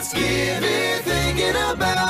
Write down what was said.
What's me thinking about?